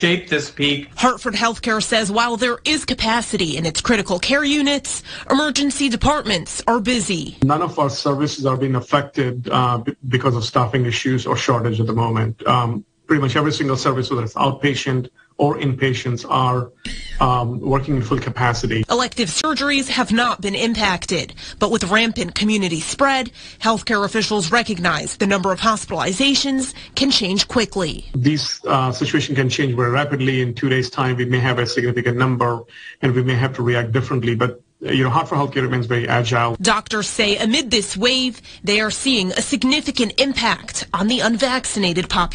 shape this peak. Hartford Healthcare says while there is capacity in its critical care units, emergency departments are busy. None of our services are being affected uh, because of staffing issues or shortage at the moment. Um, pretty much every single service, whether it's outpatient or inpatients, are um, working in full capacity. Elective surgeries have not been impacted, but with rampant community spread, healthcare officials recognize the number of hospitalizations can change quickly. This uh, situation can change very rapidly. In two days' time, we may have a significant number, and we may have to react differently. But you know, Hartford Healthcare remains very agile. Doctors say amid this wave, they are seeing a significant impact on the unvaccinated population.